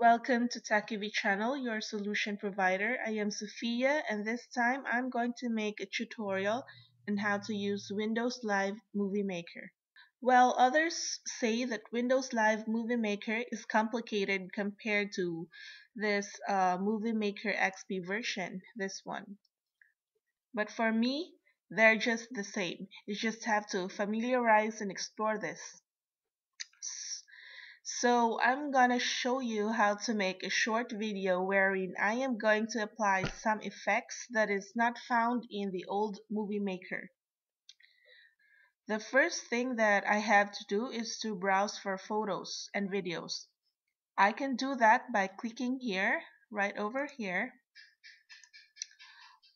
Welcome to Techyv channel, your solution provider. I am Sophia and this time I'm going to make a tutorial on how to use Windows Live Movie Maker. While others say that Windows Live Movie Maker is complicated compared to this uh, Movie Maker XP version, this one. But for me, they're just the same. You just have to familiarize and explore this. So I'm gonna show you how to make a short video wherein I am going to apply some effects that is not found in the old Movie Maker. The first thing that I have to do is to browse for photos and videos. I can do that by clicking here, right over here,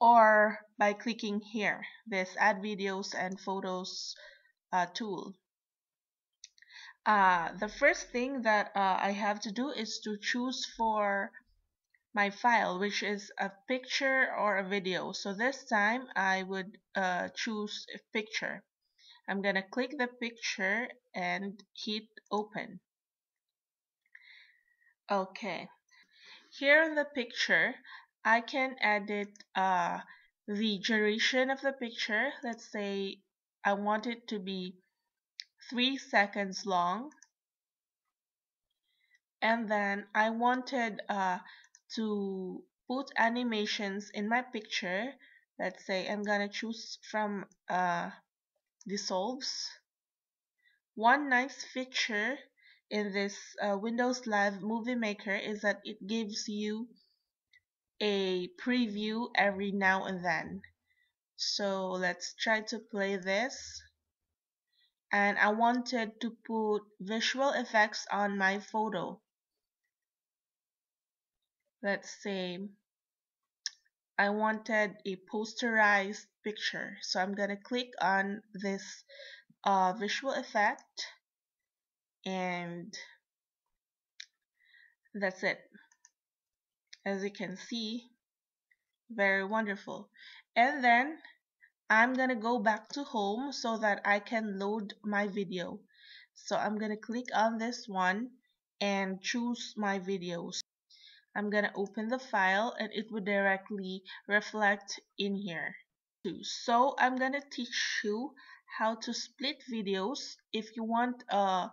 or by clicking here, this Add Videos and Photos uh, tool. Uh, the first thing that uh, I have to do is to choose for my file which is a picture or a video. So this time I would uh, choose a picture. I'm gonna click the picture and hit open. Okay. Here in the picture I can edit uh, the duration of the picture. Let's say I want it to be three seconds long. And then I wanted uh, to put animations in my picture. Let's say I'm gonna choose from uh, dissolves. One nice feature in this uh, Windows Live Movie Maker is that it gives you a preview every now and then. So let's try to play this and I wanted to put visual effects on my photo. Let's say I wanted a posterized picture. So I'm going to click on this uh, visual effect and that's it. As you can see, very wonderful. And then I'm gonna go back to home so that I can load my video. So I'm gonna click on this one and choose my videos. I'm gonna open the file and it will directly reflect in here. So I'm gonna teach you how to split videos if you want uh,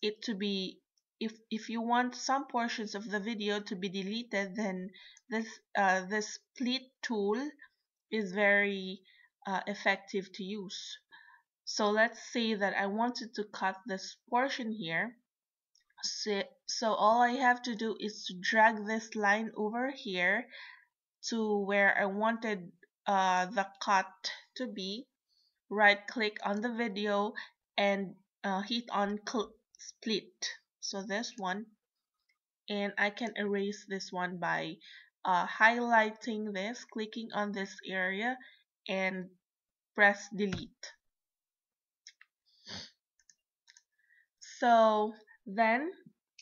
it to be if if you want some portions of the video to be deleted then this uh, this split tool is very uh, effective to use. So let's say that I wanted to cut this portion here. So, so all I have to do is to drag this line over here to where I wanted uh, the cut to be. Right click on the video and uh, hit on split. So this one. And I can erase this one by uh, highlighting this, clicking on this area and press delete. So then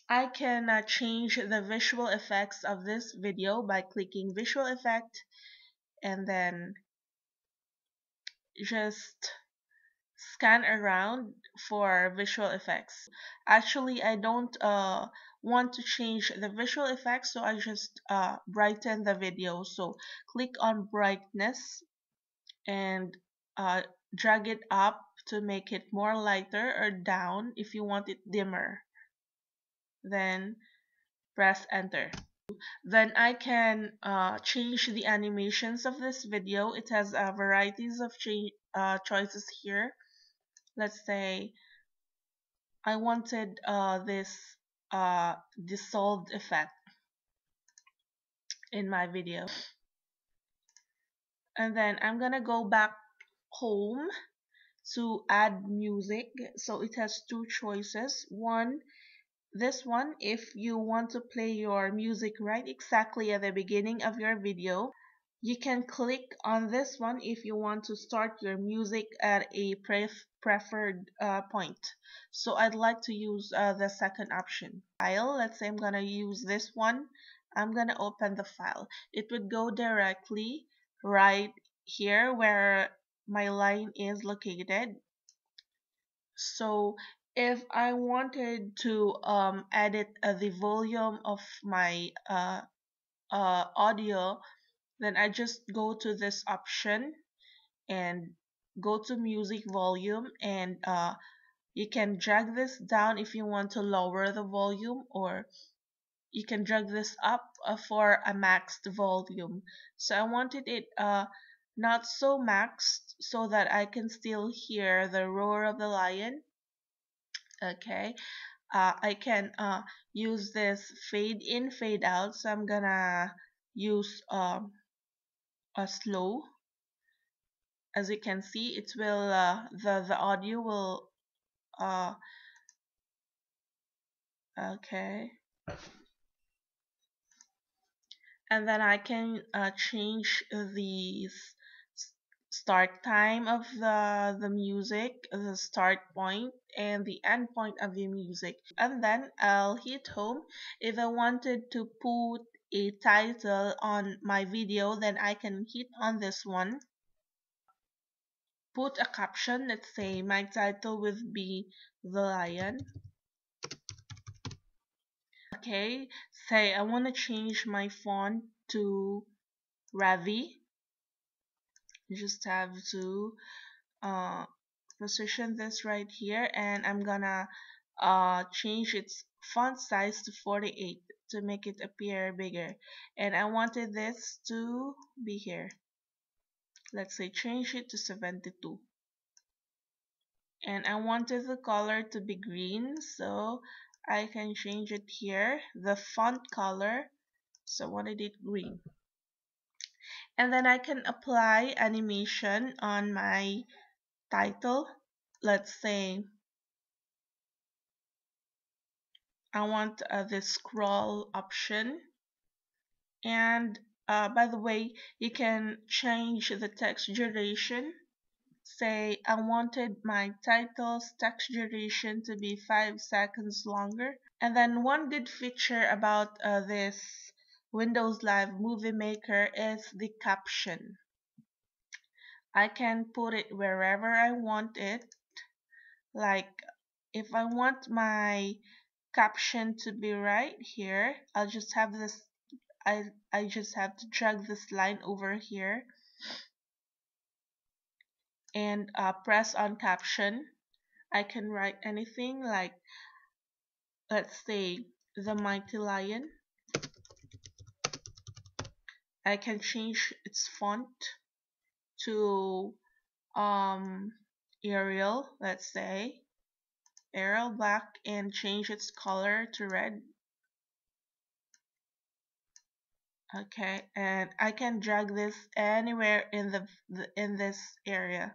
I can uh, change the visual effects of this video by clicking visual effect and then just scan around for visual effects. Actually, I don't uh, want to change the visual effects, so I just uh, brighten the video. So click on brightness and uh, drag it up to make it more lighter or down if you want it dimmer. Then press enter. Then I can uh, change the animations of this video. It has uh, varieties of uh, choices here. Let's say I wanted uh, this uh, dissolved effect in my video and then I'm gonna go back home to add music. So it has two choices. One this one if you want to play your music right exactly at the beginning of your video you can click on this one if you want to start your music at a pref preferred uh, point. So I'd like to use uh, the second option. File let's say I'm gonna use this one. I'm gonna open the file. It would go directly right here where my line is located. So if I wanted to um, edit uh, the volume of my uh, uh, audio then I just go to this option and go to music volume and uh, you can drag this down if you want to lower the volume or you can drag this up uh, for a maxed volume. So I wanted it uh, not so maxed so that I can still hear the roar of the lion. Okay uh, I can uh, use this fade in fade out. So I'm gonna use um, a slow. As you can see it will uh, the the audio will uh okay and then I can uh, change the start time of the the music the start point and the end point of the music. And then I'll hit home. If I wanted to put a title on my video then I can hit on this one. Put a caption let's say my title would be the lion okay say I want to change my font to Ravie. You just have to uh, position this right here and I'm gonna uh, change its font size to 48 to make it appear bigger. And I wanted this to be here. Let's say change it to 72 and I wanted the color to be green so I can change it here. The font color. So what I wanted it green. And then I can apply animation on my title. Let's say I want uh, the scroll option. And uh, by the way you can change the text duration say I wanted my title's text duration to be 5 seconds longer. And then one good feature about uh, this Windows Live Movie Maker is the caption. I can put it wherever I want it. Like if I want my caption to be right here I'll just have this I, I just have to drag this line over here and uh, press on caption I can write anything like let's say the mighty lion. I can change its font to um, Arial let's say Arial black and change its color to red okay and I can drag this anywhere in the, in this area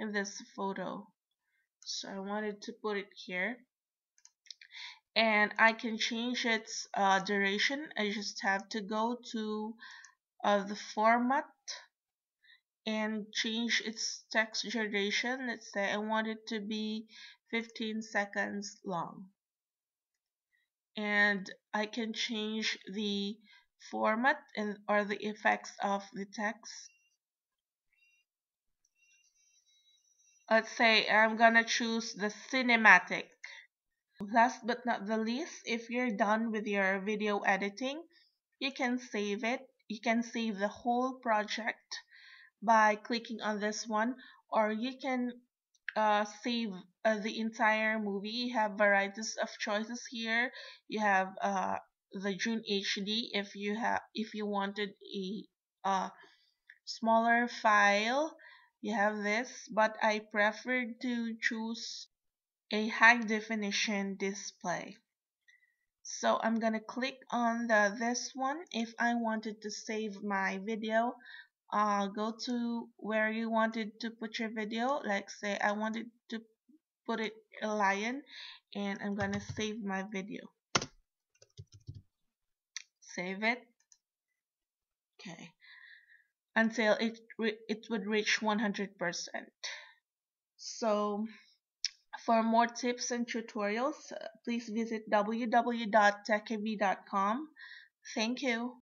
in this photo. So I wanted to put it here. And I can change its uh, duration. I just have to go to uh, the format and change its text duration. Let's say I want it to be 15 seconds long. And I can change the format and or the effects of the text. Let's say I'm gonna choose the cinematic. Last but not the least if you're done with your video editing you can save it. You can save the whole project by clicking on this one or you can uh, save uh, the entire movie. You have varieties of choices here. You have uh, the Zune HD if you have if you wanted a uh, smaller file you have this but I preferred to choose a high definition display. So I'm gonna click on the this one. If I wanted to save my video uh, go to where you wanted to put your video. Like say I wanted to put it a lion and I'm gonna save my video save it. Okay. Until it it would reach 100% so for more tips and tutorials uh, please visit www.techyv.com thank you